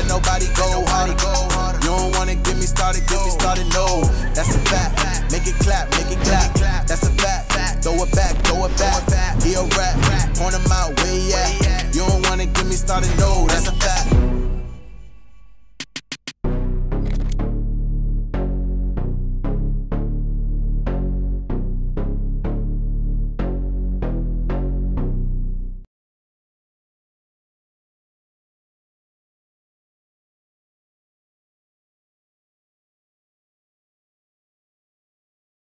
let nobody go harder. You don't wanna get me started, get me started, no. That's a fact. Make it clap, make it clap. That's a fact. Throw it back, throw it back. He a rap, point him out, where he at? You don't wanna get me started, no. That's a fact.